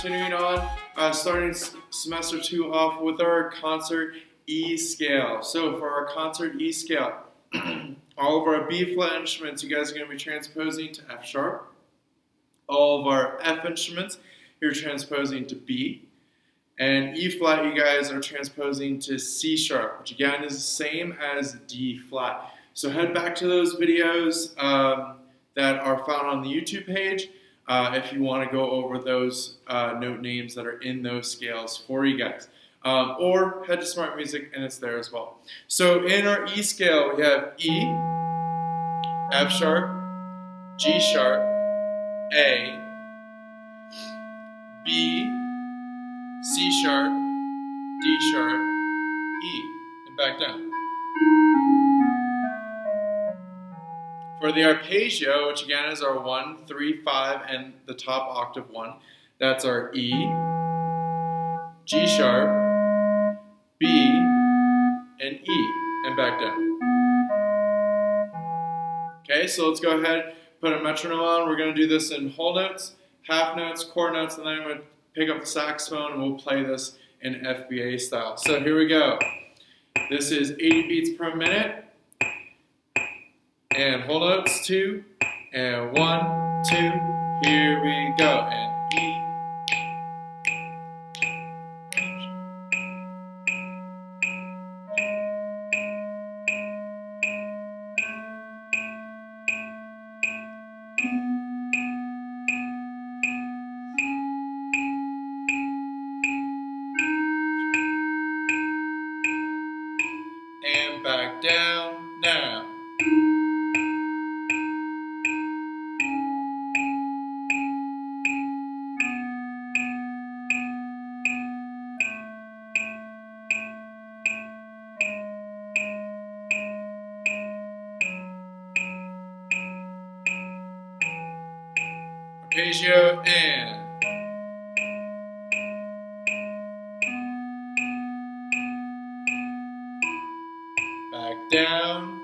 continuing on, uh, starting semester two off with our concert E scale. So for our concert E scale, all of our B flat instruments, you guys are going to be transposing to F sharp. All of our F instruments, you're transposing to B. And E flat, you guys are transposing to C sharp, which again is the same as D flat. So head back to those videos um, that are found on the YouTube page uh, if you want to go over those uh, note names that are in those scales for you guys. Um, or head to Smart Music and it's there as well. So in our E scale, we have E, F sharp, G sharp, A, B, C sharp, D sharp, E, and back down. For the arpeggio, which again is our 1, 3, 5, and the top octave 1, that's our E, G sharp, B, and E, and back down. Okay, so let's go ahead, put a metronome on. We're going to do this in whole notes, half notes, quarter notes, and then I'm going to pick up the saxophone and we'll play this in FBA style. So here we go. This is 80 beats per minute and hold notes two, and one, two, here we go, and Arpeggio and back down.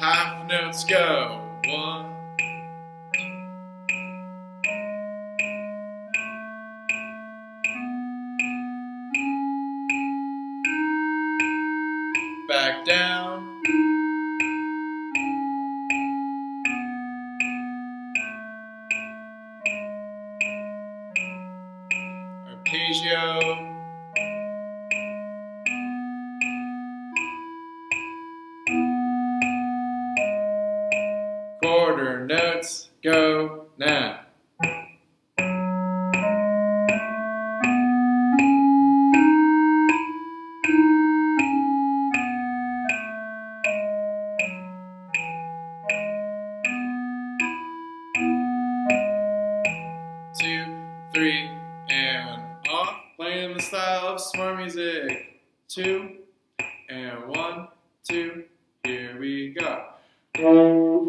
Half notes go. One. Down. Arpeggio. Quarter notes go now. Playing the style of smart music. Two, and one, two, here we go. One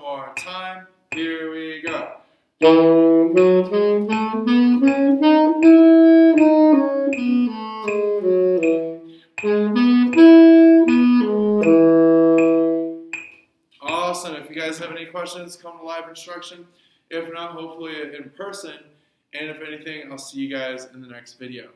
more time, here we go. Guys have any questions, come to live instruction. If not, hopefully in person. And if anything, I'll see you guys in the next video.